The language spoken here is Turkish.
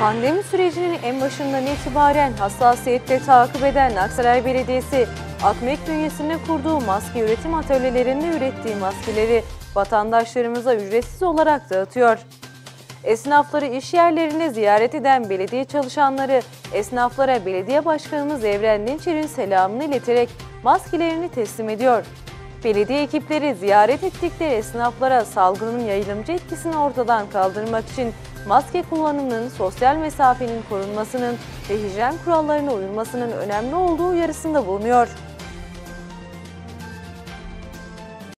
Pandemi sürecinin en başından itibaren hassasiyetle takip eden Aksaray Belediyesi, Akmek bünyesinde kurduğu maske üretim atölyelerinde ürettiği maskeleri vatandaşlarımıza ücretsiz olarak dağıtıyor. Esnafları iş yerlerinde ziyaret eden belediye çalışanları esnaflara belediye başkanımız Evren Dinçer'in selamını ileterek maskelerini teslim ediyor. Belediye ekipleri ziyaret ettikleri esnaflara salgının yayılımcı etkisini ortadan kaldırmak için maske kullanımının, sosyal mesafenin korunmasının ve hijyen kurallarına uyulmasının önemli olduğu uyarısında bulunuyor.